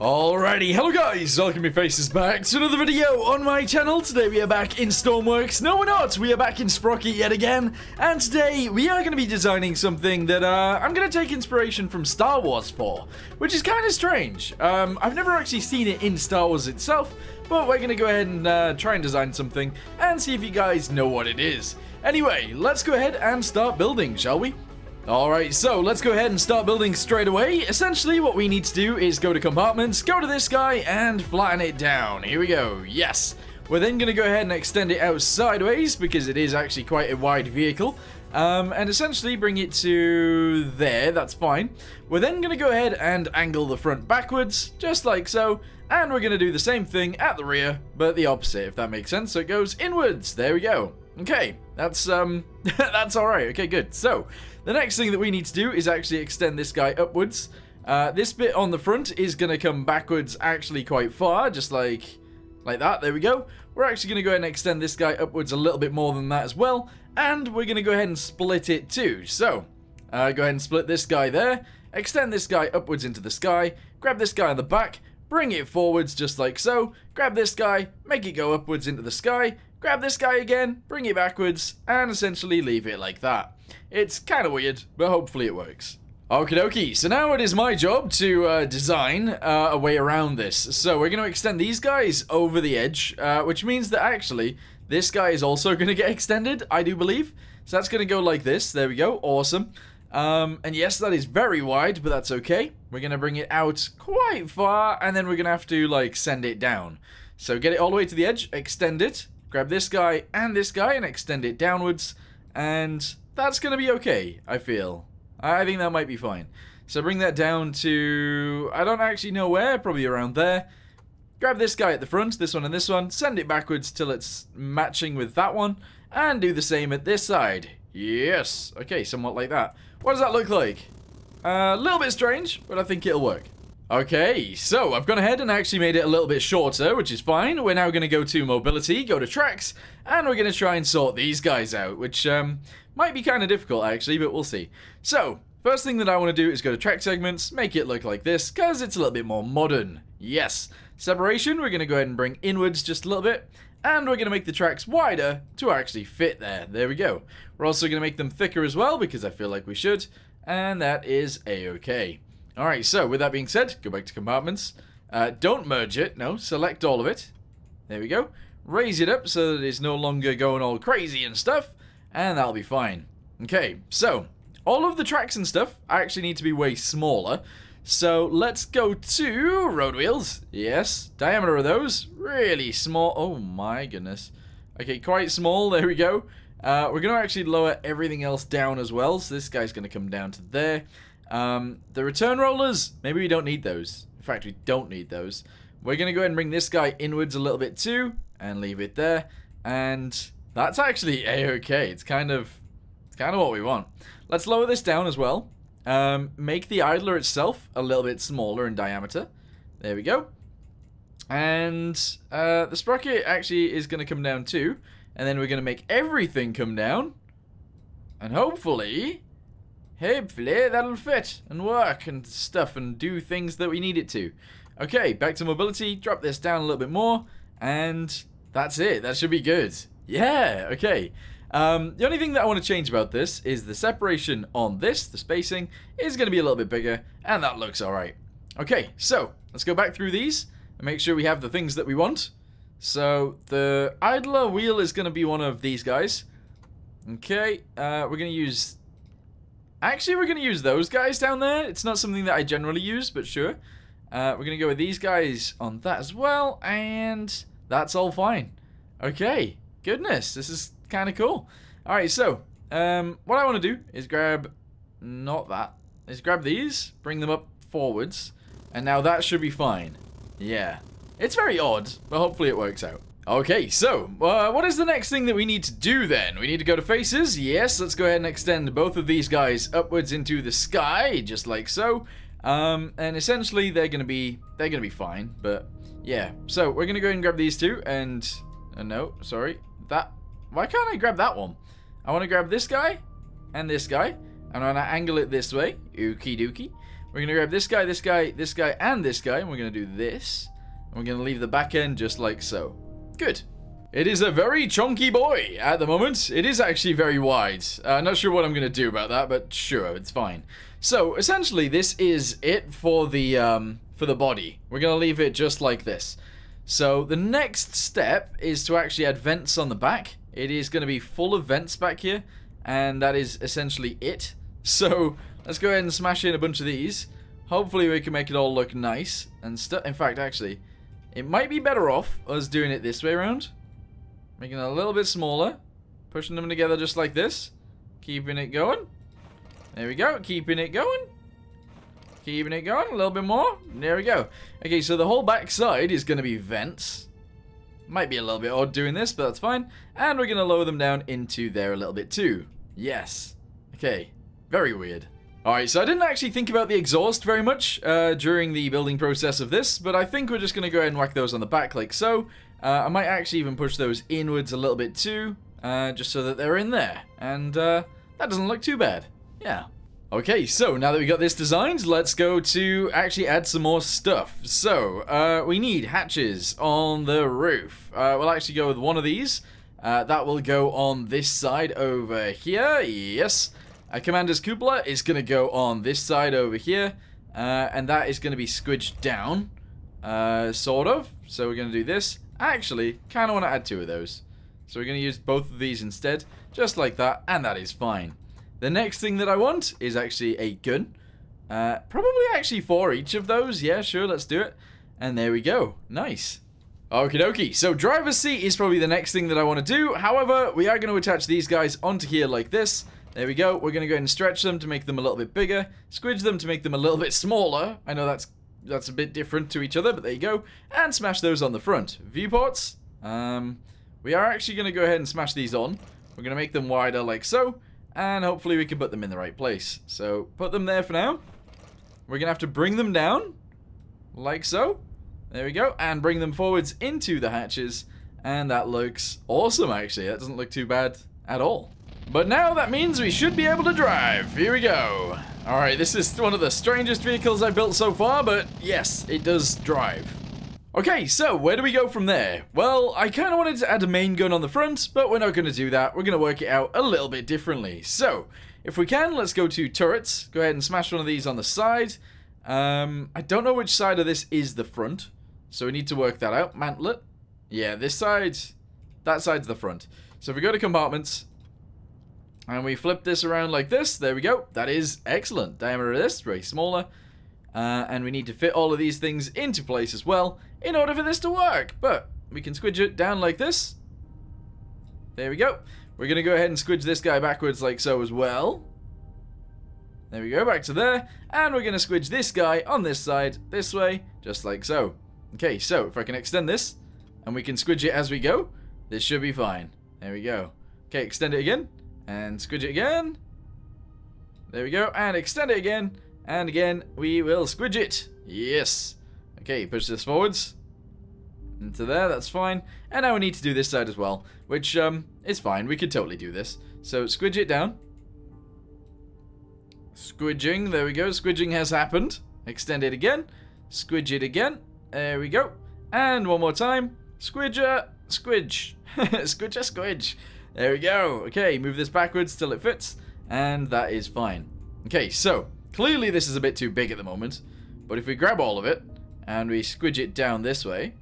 Alrighty, hello guys, welcome your faces back to another video on my channel. Today we are back in Stormworks. No, we're not. We are back in Sprocket yet again. And today we are going to be designing something that uh, I'm going to take inspiration from Star Wars for, which is kind of strange. Um, I've never actually seen it in Star Wars itself, but we're going to go ahead and uh, try and design something and see if you guys know what it is. Anyway, let's go ahead and start building, shall we? Alright, so let's go ahead and start building straight away. Essentially, what we need to do is go to compartments, go to this guy, and flatten it down. Here we go. Yes. We're then going to go ahead and extend it out sideways, because it is actually quite a wide vehicle. Um, and essentially bring it to there, that's fine. We're then going to go ahead and angle the front backwards, just like so. And we're going to do the same thing at the rear, but the opposite, if that makes sense. So it goes inwards. There we go. Okay, that's, um, that's alright. Okay, good. So, the next thing that we need to do is actually extend this guy upwards. Uh, this bit on the front is going to come backwards actually quite far, just like, like that. There we go. We're actually going to go ahead and extend this guy upwards a little bit more than that as well. And we're going to go ahead and split it too. So, uh, go ahead and split this guy there. Extend this guy upwards into the sky. Grab this guy on the back. Bring it forwards just like so. Grab this guy. Make it go upwards into the sky. Grab this guy again. Bring it backwards. And essentially leave it like that. It's kind of weird, but hopefully it works. Okie dokie, so now it is my job to uh, design uh, a way around this. So we're going to extend these guys over the edge, uh, which means that actually this guy is also going to get extended, I do believe. So that's going to go like this. There we go. Awesome. Um, and yes, that is very wide, but that's okay. We're going to bring it out quite far, and then we're going to have to, like, send it down. So get it all the way to the edge, extend it, grab this guy and this guy, and extend it downwards, and that's going to be okay, I feel. I think that might be fine. So bring that down to, I don't actually know where, probably around there. Grab this guy at the front, this one and this one, send it backwards till it's matching with that one, and do the same at this side. Yes, okay, somewhat like that. What does that look like? A uh, little bit strange, but I think it'll work. Okay, so I've gone ahead and actually made it a little bit shorter, which is fine. We're now going to go to mobility, go to tracks, and we're going to try and sort these guys out, which um, might be kind of difficult actually, but we'll see. So, first thing that I want to do is go to track segments, make it look like this, because it's a little bit more modern. Yes. Separation, we're going to go ahead and bring inwards just a little bit, and we're going to make the tracks wider to actually fit there. There we go. We're also going to make them thicker as well, because I feel like we should, and that is a-okay. Alright, so with that being said, go back to compartments. Uh, don't merge it, no, select all of it. There we go. Raise it up so that it's no longer going all crazy and stuff and that'll be fine. Okay, so all of the tracks and stuff actually need to be way smaller. So let's go to road wheels. Yes, diameter of those really small. Oh my goodness. Okay, quite small. There we go. Uh, we're going to actually lower everything else down as well. So this guy's going to come down to there. Um, the return rollers, maybe we don't need those. In fact, we don't need those. We're going to go ahead and bring this guy inwards a little bit too and leave it there. And that's actually a-okay. It's kind of it's kind of what we want. Let's lower this down as well. Um, make the idler itself a little bit smaller in diameter. There we go. And uh, the sprocket actually is going to come down too. And then we're going to make everything come down. And hopefully, hopefully that'll fit and work and stuff and do things that we need it to. Okay, back to mobility. Drop this down a little bit more. And that's it. That should be good. Yeah, okay. Um, the only thing that I want to change about this is the separation on this, the spacing, is going to be a little bit bigger, and that looks alright. Okay, so, let's go back through these and make sure we have the things that we want. So, the idler wheel is going to be one of these guys. Okay, uh, we're going to use... Actually, we're going to use those guys down there. It's not something that I generally use, but sure. Uh, we're going to go with these guys on that as well, and that's all fine. Okay, Goodness, this is kind of cool. Alright, so, um, what I want to do is grab, not that, is grab these, bring them up forwards, and now that should be fine. Yeah. It's very odd, but hopefully it works out. Okay, so, uh, what is the next thing that we need to do then? We need to go to faces. Yes, let's go ahead and extend both of these guys upwards into the sky, just like so. Um, and essentially they're gonna be, they're gonna be fine, but yeah. So, we're gonna go and grab these two, and, uh, no, sorry, that... Why can't I grab that one? I want to grab this guy and this guy. And I'm to angle it this way. Okie dokie. We're to grab this guy, this guy, this guy, and this guy, and we're to do this. And we're to leave the back end just like so. Good. It is a very chunky boy at the moment. It is actually very wide. Uh, not sure what I'm going to do about that, but sure, it's fine. So, essentially, this is it for the, um, for the body. We're going to leave it just like this. So, the next step is to actually add vents on the back. It is going to be full of vents back here, and that is essentially it. So, let's go ahead and smash in a bunch of these. Hopefully, we can make it all look nice and stuff. In fact, actually, it might be better off us doing it this way around. Making it a little bit smaller. Pushing them together just like this. Keeping it going. There we go. Keeping it going. Keeping it going. A little bit more. There we go. Okay, so the whole back side is going to be vents. Might be a little bit odd doing this, but that's fine. And we're going to lower them down into there a little bit too. Yes. Okay. Very weird. Alright, so I didn't actually think about the exhaust very much uh, during the building process of this, but I think we're just going to go ahead and whack those on the back like so. Uh, I might actually even push those inwards a little bit too, uh, just so that they're in there. And uh, that doesn't look too bad. Yeah. Okay, so now that we got this designed, let's go to actually add some more stuff. So, uh, we need hatches on the roof. Uh, we'll actually go with one of these. that will go on this side over here. Yes. Uh, Commander's cupola is going to go on this side over here, uh, and that is going to be squidged down, uh, sort of. So we're going to do this. Actually, kind of want to add two of those. So we're going to use both of these instead, just like that, and that is fine. The next thing that I want is actually a gun. Uh, probably actually for each of those. Yeah, sure, let's do it. And there we go. Nice. Okie dokie. So driver's seat is probably the next thing that I want to do. However, we are going to attach these guys onto here like this. There we go. We're going to go ahead and stretch them to make them a little bit bigger. Squidge them to make them a little bit smaller. I know that's that's a bit different to each other, but there you go. And smash those on the front. Viewports. Um, we are actually going to go ahead and smash these on. We're going to make them wider like so. And hopefully we can put them in the right place. So put them there for now. We're going to have to bring them down. Like so. There we go. And bring them forwards into the hatches. And that looks awesome, actually. That doesn't look too bad at all. But now that means we should be able to drive. Here we go. Alright, this is one of the strangest vehicles I've built so far, but yes, it does drive. Okay, so where do we go from there? Well, I kind of wanted to add a main gun on the front, but we're not going to do that. We're going to work it out a little bit differently. So, if we can, let's go to turrets. Go ahead and smash one of these on the side. Um, I don't know which side of this is the front, so we need to work that out. Mantlet. Yeah, this side, that side's the front. So if we go to compartments, and we flip this around like this. There we go. That is excellent. Diameter of this, very smaller. Uh, and we need to fit all of these things into place as well in order for this to work. But we can squidge it down like this. There we go. We're going to go ahead and squidge this guy backwards like so as well. There we go, back to there. And we're going to squidge this guy on this side, this way, just like so. Okay, so if I can extend this, and we can squidge it as we go, this should be fine. There we go. Okay, extend it again. And squidge it again. There we go. And extend it again. And again, we will squidge it. Yes. Okay, push this forwards. Into there, that's fine. And now we need to do this side as well, which um, is fine. We could totally do this. So squidge it down. Squidging, there we go. Squidging has happened. Extend it again. Squidge it again. There we go. And one more time. Squidger, squidge. squidger, squidge. There we go. Okay, move this backwards till it fits, and that is fine. Okay, so, clearly this is a bit too big at the moment, but if we grab all of it, and we squidge it down this way,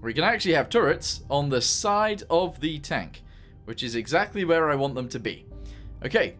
we can actually have turrets on the side of the tank, which is exactly where I want them to be. Okay,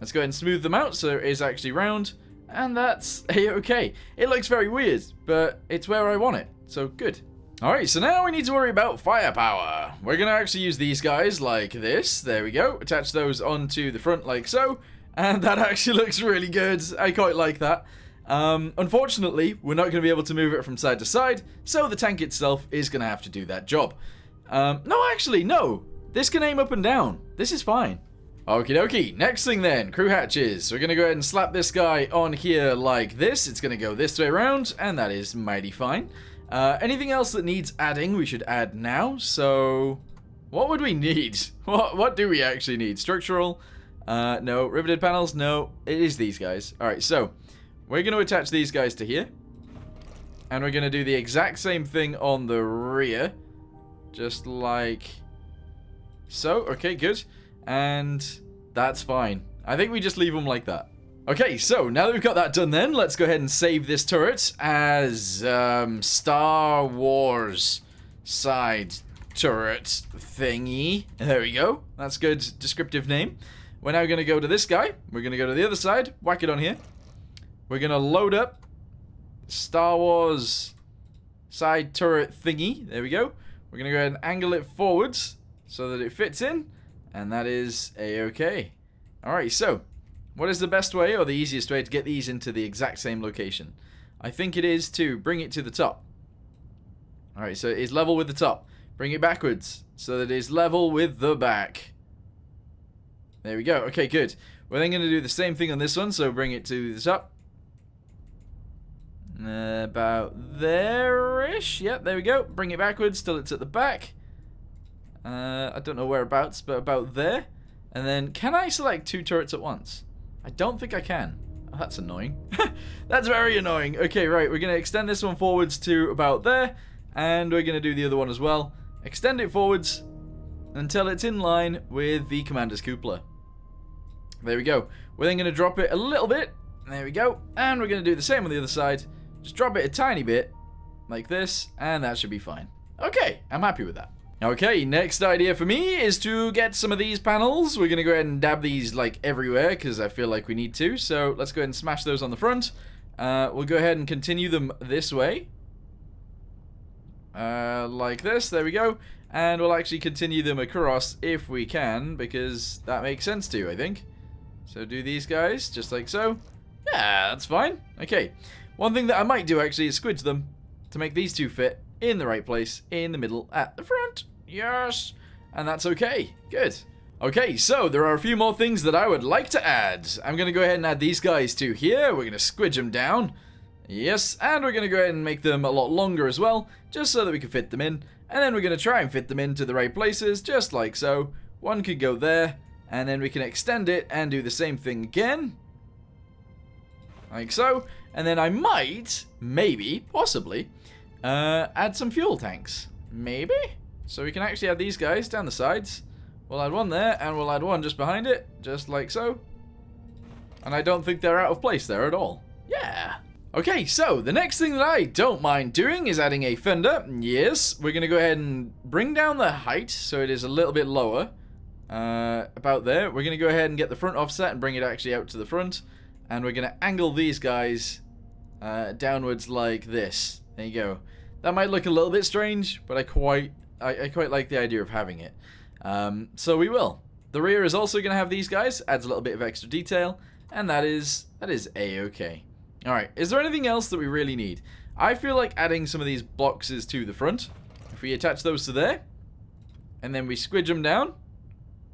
let's go ahead and smooth them out so it is actually round, and that's a-okay. It looks very weird, but it's where I want it, so good. Alright, so now we need to worry about firepower. We're going to actually use these guys like this. There we go. Attach those onto the front like so. And that actually looks really good. I quite like that. Um, unfortunately, we're not going to be able to move it from side to side, so the tank itself is going to have to do that job. Um, no, actually, no. This can aim up and down. This is fine. Okie dokie. Next thing then, crew hatches. We're going to go ahead and slap this guy on here like this. It's going to go this way around, and that is mighty fine. Uh, anything else that needs adding, we should add now. So, what would we need? What what do we actually need? Structural. Uh, no. Riveted panels? No. It is these guys. Alright, so we're going to attach these guys to here. And we're going to do the exact same thing on the rear. Just like so. Okay, good. And that's fine. I think we just leave them like that. Okay, so now that we've got that done then, let's go ahead and save this turret as um, Star Wars side turret thingy. There we go. That's good descriptive name. We're now going to go to this guy. We're going to go to the other side. Whack it on here. We're going to load up Star Wars side turret thingy. There we go. We're going to go ahead and angle it forwards so that it fits in. And that is a-okay. Alright, so what is the best way or the easiest way to get these into the exact same location? I think it is to bring it to the top. Alright, so it is level with the top. Bring it backwards so that it is level with the back. There we go. Okay, good. We're then going to do the same thing on this one, so bring it to the top. About there-ish. Yep, there we go. Bring it backwards till it's at the back. Uh, I don't know whereabouts, but about there. And then, can I select two turrets at once? I don't think I can. Oh, that's annoying. that's very annoying. Okay, right, we're going to extend this one forwards to about there. And we're going to do the other one as well. Extend it forwards until it's in line with the Commander's Cupola. There we go. We're then going to drop it a little bit. There we go. And we're going to do the same on the other side. Just drop it a tiny bit, like this, and that should be fine. Okay, I'm happy with that. Okay, next idea for me is to get some of these panels. We're going to go ahead and dab these like everywhere because I feel like we need to. So let's go ahead and smash those on the front. Uh, we'll go ahead and continue them this way. Uh, like this, there we go. And we'll actually continue them across if we can because that makes sense to, I think. So do these guys just like so. Yeah, that's fine. Okay. One thing that I might do actually is squidge them to make these two fit in the right place, in the middle, at the front. Yes. And that's okay. Good. Okay, so there are a few more things that I would like to add. I'm going to go ahead and add these guys to here. We're going to squidge them down. Yes, and we're going to go ahead and make them a lot longer as well, just so that we can fit them in. And then we're going to try and fit them into the right places, just like so. One could go there, and then we can extend it and do the same thing again. Like so. And then I might, maybe, possibly, uh, add some fuel tanks. Maybe? So we can actually add these guys down the sides. We'll add one there, and we'll add one just behind it, just like so. And I don't think they're out of place there at all. Yeah. Okay, so the next thing that I don't mind doing is adding a fender. Yes, we're going to go ahead and bring down the height so it is a little bit lower. Uh, about there. We're going to go ahead and get the front offset and bring it actually out to the front. And we're going to angle these guys uh, downwards like this. There you go. That might look a little bit strange, but I quite I, I quite like the idea of having it. Um, so we will. The rear is also going to have these guys, adds a little bit of extra detail, and that is that is a-okay. Alright, is there anything else that we really need? I feel like adding some of these boxes to the front. If we attach those to there, and then we squidge them down,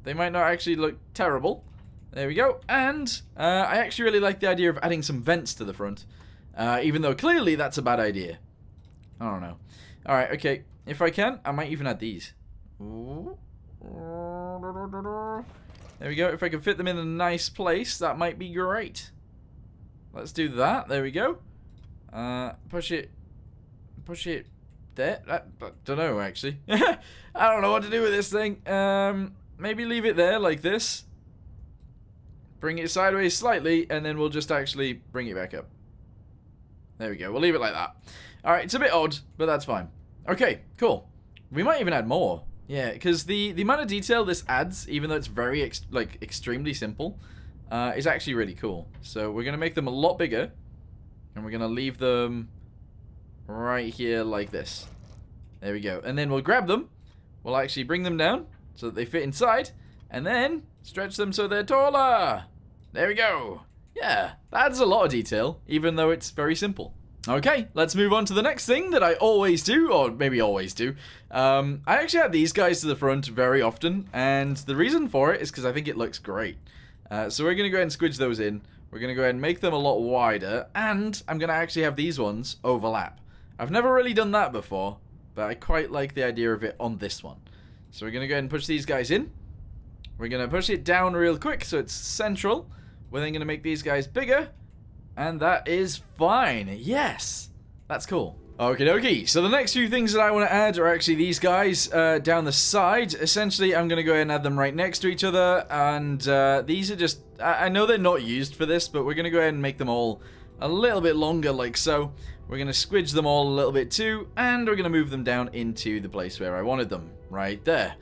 they might not actually look terrible. There we go. And uh, I actually really like the idea of adding some vents to the front. Uh, even though clearly that's a bad idea. I don't know. Alright, okay. If I can, I might even add these. There we go. If I can fit them in a nice place, that might be great. Let's do that. There we go. Uh, push it. Push it there. I, I don't know, actually. I don't know what to do with this thing. Um, maybe leave it there like this. Bring it sideways slightly, and then we'll just actually bring it back up. There we go. We'll leave it like that. Alright, it's a bit odd, but that's fine. Okay, cool. We might even add more. Yeah, because the, the amount of detail this adds, even though it's very, ex like, extremely simple, uh, is actually really cool. So we're going to make them a lot bigger, and we're going to leave them right here like this. There we go. And then we'll grab them, we'll actually bring them down so that they fit inside, and then stretch them so they're taller. There we go. Yeah, that's a lot of detail, even though it's very simple. Okay, let's move on to the next thing that I always do, or maybe always do. Um, I actually add these guys to the front very often, and the reason for it is because I think it looks great. Uh, so we're going to go ahead and squidge those in. We're going to go ahead and make them a lot wider, and I'm going to actually have these ones overlap. I've never really done that before, but I quite like the idea of it on this one. So we're going to go ahead and push these guys in. We're going to push it down real quick so it's central. We're then going to make these guys bigger. And that is fine. Yes. That's cool. Okie dokie. So the next few things that I want to add are actually these guys uh, down the side. Essentially, I'm going to go ahead and add them right next to each other. And uh, these are just... I, I know they're not used for this, but we're going to go ahead and make them all a little bit longer like so. We're going to squidge them all a little bit too. And we're going to move them down into the place where I wanted them. Right there.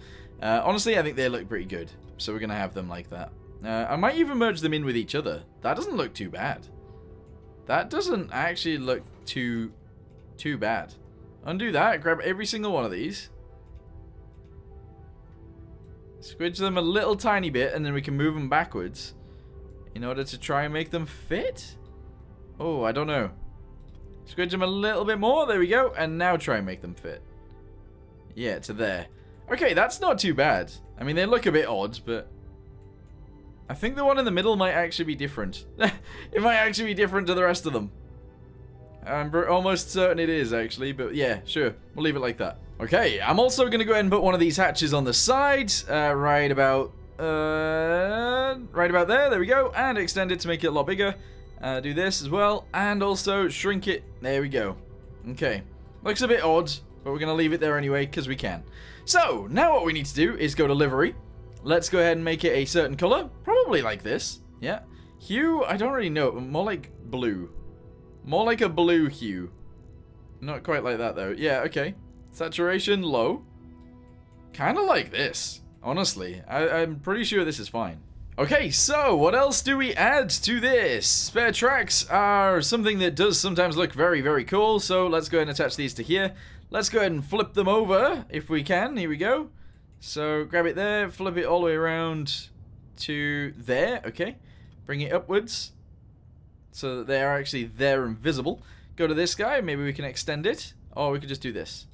Uh, honestly, I think they look pretty good. So we're going to have them like that. Uh, I might even merge them in with each other. That doesn't look too bad. That doesn't actually look too too bad. Undo that, grab every single one of these. Squidge them a little tiny bit, and then we can move them backwards in order to try and make them fit. Oh, I don't know. Squidge them a little bit more. There we go. And now try and make them fit. Yeah, to there. Okay, that's not too bad. I mean, they look a bit odd, but... I think the one in the middle might actually be different. it might actually be different to the rest of them. I'm almost certain it is, actually, but yeah, sure. We'll leave it like that. Okay, I'm also going to go ahead and put one of these hatches on the side, uh, right about, uh, right about there, there we go, and extend it to make it a lot bigger. Uh, do this as well, and also shrink it, there we go. Okay, looks a bit odd, but we're going to leave it there anyway, because we can. So, now what we need to do is go to livery. Let's go ahead and make it a certain color, probably like this, yeah. Hue, I don't really know, more like blue. More like a blue hue. Not quite like that, though. Yeah, okay. Saturation, low. Kind of like this, honestly. I I'm pretty sure this is fine. Okay, so what else do we add to this? Spare tracks are something that does sometimes look very, very cool, so let's go ahead and attach these to here. Let's go ahead and flip them over, if we can. Here we go. So, grab it there, flip it all the way around to there, okay. Bring it upwards so that they are actually there and visible. Go to this guy, maybe we can extend it, or we could just do this.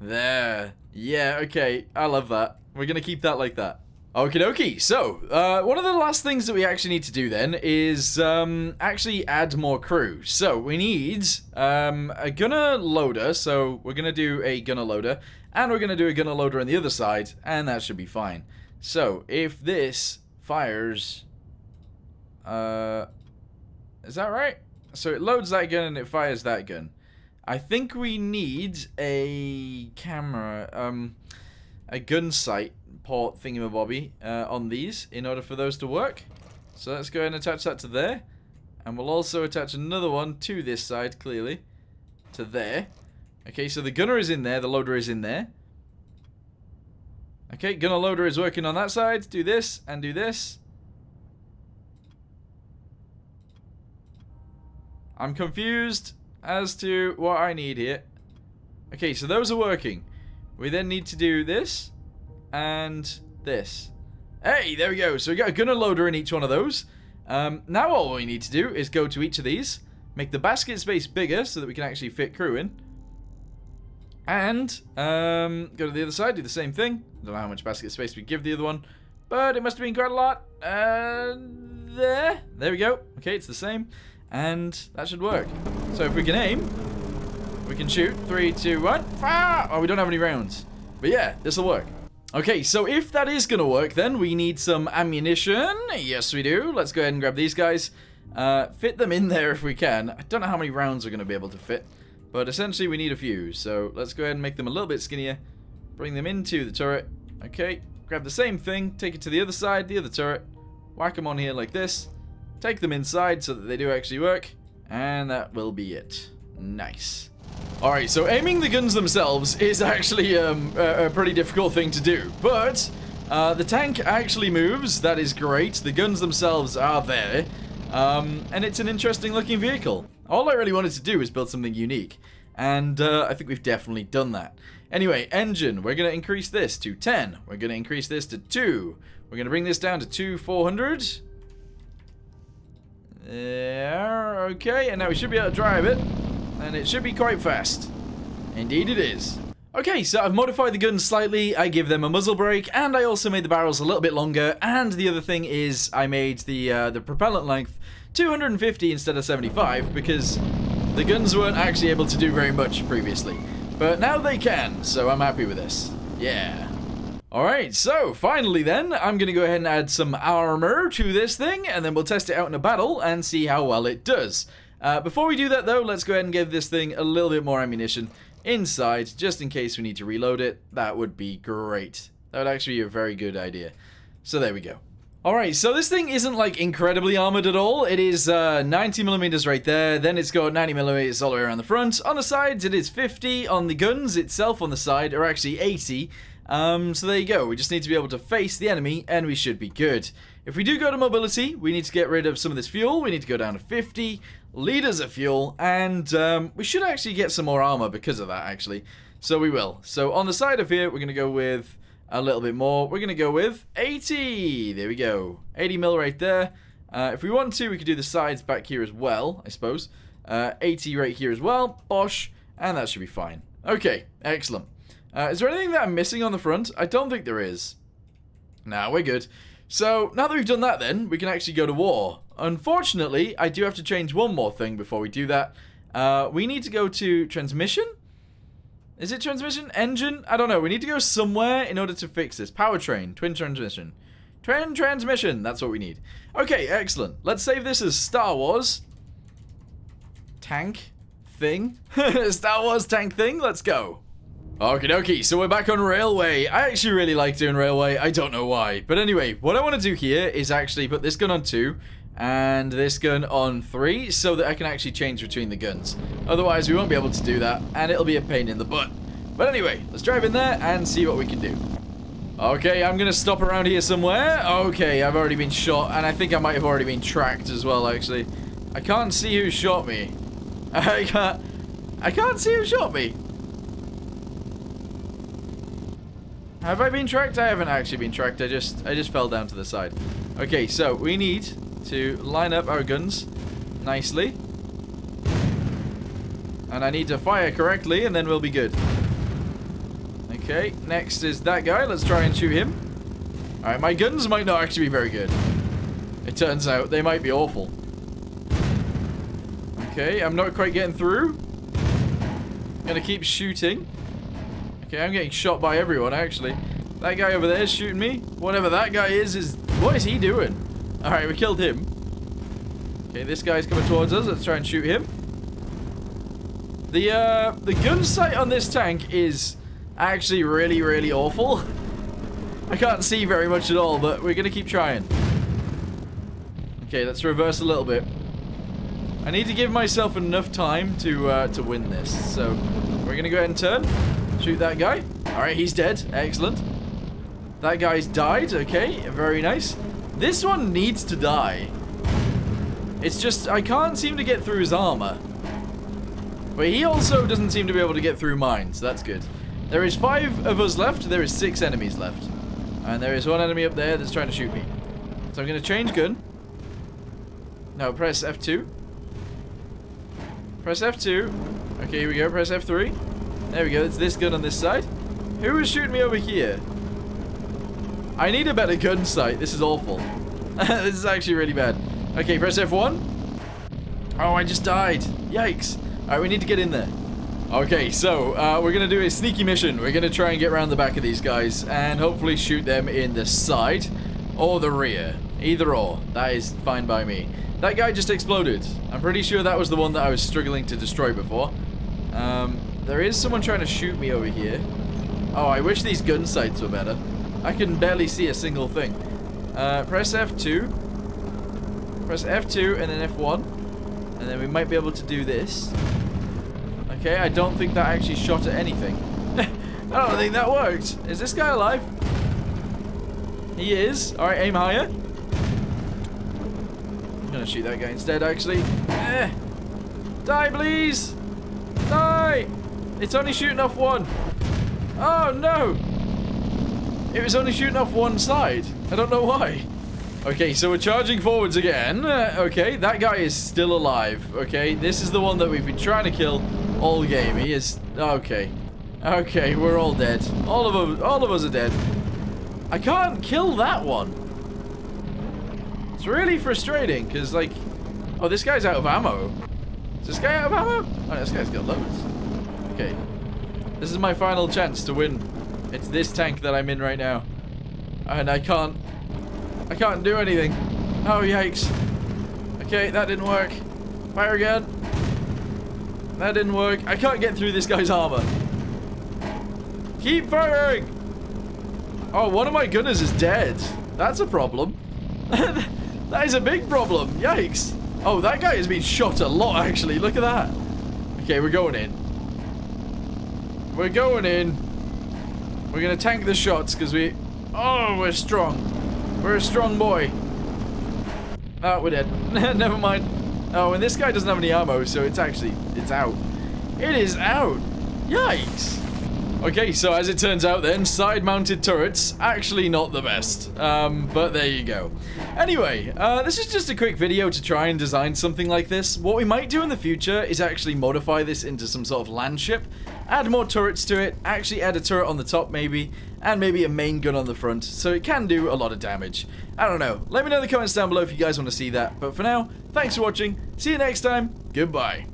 There. Yeah, okay, I love that. We're gonna keep that like that. Okie dokie. So, uh, one of the last things that we actually need to do then is um, actually add more crew. So, we need um, a gunner loader. So, we're going to do a gunner loader. And we're going to do a gunner loader on the other side. And that should be fine. So, if this fires uh, is that right? So it loads that gun and it fires that gun. I think we need a camera, um, a gun sight port thingamabobby uh, on these in order for those to work. So let's go ahead and attach that to there. And we'll also attach another one to this side, clearly. To there. Okay, so the gunner is in there, the loader is in there. Okay, gunner loader is working on that side. Do this and do this. I'm confused as to what I need here. Okay, so those are working. We then need to do this and this. Hey, there we go. So we got a gunner loader in each one of those. Um, now all we need to do is go to each of these, make the basket space bigger so that we can actually fit crew in. And um, go to the other side, do the same thing. Don't know how much basket space we give the other one, but it must have been quite a lot. Uh, there, there we go. Okay, it's the same. And that should work. So if we can aim, we can shoot. Three, two, one. Oh, we don't have any rounds. But yeah, this will work. Okay, so if that is going to work, then we need some ammunition. Yes, we do. Let's go ahead and grab these guys. Uh, fit them in there if we can. I don't know how many rounds we're going to be able to fit. But essentially, we need a few. So let's go ahead and make them a little bit skinnier. Bring them into the turret. Okay, grab the same thing. Take it to the other side, the other turret. Whack them on here like this. Take them inside so that they do actually work. And that will be it. Nice. Alright, so aiming the guns themselves is actually um, a, a, pretty difficult thing to do. But uh, the tank actually moves. That is great. The guns themselves are there. Um, and it's an interesting looking vehicle. All I really wanted to do was build something unique. And uh, I think we've definitely done that. Anyway, engine. We're going to increase this to 10. We're going to increase this to 2. We're going to bring this down to 2 400. There, okay, and now we should be able to drive it. And it should be quite fast. Indeed it is. Okay, so I've modified the guns slightly, I give them a muzzle brake, and I also made the barrels a little bit longer, and the other thing is I made the, uh, the propellant length 250 instead of 75, because the guns weren't actually able to do very much previously. But now they can, so I'm happy with this. Yeah. Alright, so finally then, I'm going to go ahead and add some armor to this thing, and then we'll test it out in a battle and see how well it does. Uh, before we do that though, let's go ahead and give this thing a little bit more ammunition inside, just in case we need to reload it. That would be great. That would actually be a very good idea. So there we go. Alright, so this thing isn't like incredibly armored at all. It is uh, 90 millimeters right there, then it's got 90 millimeters all the way around the front. On the sides it is 50, on the guns itself on the side are actually 80. Um, so there you go, we just need to be able to face the enemy and we should be good. If we do go to mobility, we need to get rid of some of this fuel, we need to go down to 50 liters of fuel, and um, we should actually get some more armor because of that actually. So we will. So on the side of here, we're going to go with a little bit more. We're going to go with 80. There we go. 80 mil right there. Uh, if we want to, we could do the sides back here as well, I suppose. Uh, 80 right here as well. Bosh. And that should be fine. Okay, excellent. Uh, is there anything that I'm missing on the front? I don't think there is. Nah, we're good. So, now that we've done that then, we can actually go to war. Unfortunately, I do have to change one more thing before we do that. Uh, we need to go to transmission? Is it transmission? Engine? I don't know. We need to go somewhere in order to fix this. Powertrain. Twin transmission. Twin transmission. That's what we need. Okay, excellent. Let's save this as Star Wars. Tank thing. Star Wars tank thing. Let's go. Okie dokie, so we're back on Railway. I actually really like doing Railway. I don't know why. But anyway, what I want to do here is actually put this gun on 2 and this gun on 3 so that I can actually change between the guns. Otherwise, we won't be able to do that and it'll be a pain in the butt. But anyway, let's drive in there and see what we can do. Okay, I'm to stop around here somewhere. Okay, I've already been shot and I think I might have already been tracked as well, actually. I can't see who shot me. I can't... I can't see who shot me. Have I been tracked? I haven't actually been tracked. I just I just fell down to the side. Okay, so we need to line up our guns nicely. And I need to fire correctly and then we'll be good. Okay, next is that guy. Let's try and shoot him. Alright, my guns might not actually be very good. It turns out they might be awful. Okay, I'm not quite getting through. I'm gonna keep shooting. Okay, I'm getting shot by everyone, actually. That guy over there is shooting me. Whatever that guy is, is... What is he doing? Alright, we killed him. Okay, this guy's coming towards us. Let's try and shoot him. The, uh... The gun sight on this tank is actually really, really awful. I can't see very much at all, but we're gonna keep trying. Okay, let's reverse a little bit. I need to give myself enough time to, uh, to win this. So, we're gonna go ahead and turn. Shoot that guy. Alright, he's dead. Excellent. That guy's died. Okay, very nice. This one needs to die. It's just, I can't seem to get through his armor. But he also doesn't seem to be able to get through mine, so that's good. There is five of us left. There is six enemies left. And there is one enemy up there that's trying to shoot me. So I'm going to change gun. No, press F2. Press F2. Okay, here we go. Press F3. There we go. It's this gun on this side. Who is shooting me over here? I need a better gun sight. This is awful. this is actually really bad. Okay, press F1. Oh, I just died. Yikes. Alright, we need to get in there. Okay, so uh, we're going to do a sneaky mission. We're going to try and get around the back of these guys and hopefully shoot them in the side or the rear. Either or. That is fine by me. That guy just exploded. I'm pretty sure that was the one that I was struggling to destroy before. Um, there is someone trying to shoot me over here. Oh, I wish these gun sights were better. I can barely see a single thing. Uh, press F2. Press F2 and then F1. And then we might be able to do this. Okay, I don't think that actually shot at anything. I don't think that worked. Is this guy alive? He is. Alright, aim higher. I'm gonna shoot that guy instead, actually. Eh. Die, please! Die! It's only shooting off one. Oh, no. It was only shooting off one side. I don't know why. Okay, so we're charging forwards again. Uh, okay, that guy is still alive. Okay, this is the one that we've been trying to kill all game. He is... Okay. Okay, we're all dead. All of us, all of us are dead. I can't kill that one. It's really frustrating, because, like... Oh, this guy's out of ammo. Is this guy out of ammo? Oh, this guy's got loads. Okay. This is my final chance to win It's this tank that I'm in right now. And I can't... I can't do anything. Oh, yikes. Okay, that didn't work. Fire again. That didn't work. I can't get through this guy's armor. Keep firing! Oh, one of my gunners is dead. That's a problem. that is a big problem. Yikes. Oh, that guy has been shot a lot, actually. Look at that. Okay, we're going in. We're going in. We're to tank the shots because we... Oh, we're strong. We're a strong boy. Oh, we're dead. Never mind. Oh, and this guy doesn't have any ammo, so it's actually... It's out. It is out. Yikes. Okay, so as it turns out then, side-mounted turrets, actually not the best. Um, but there you go. Anyway, uh, this is just a quick video to try and design something like this. What we might do in the future is actually modify this into some sort of land ship, add more turrets to it, actually add a turret on the top maybe, and maybe a main gun on the front, so it can do a lot of damage. I don't know. Let me know in the comments down below if you guys want to see that. But for now, thanks for watching. See you next time. Goodbye.